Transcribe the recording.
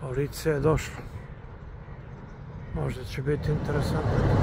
Policija je došla. Možda će biti interesantno.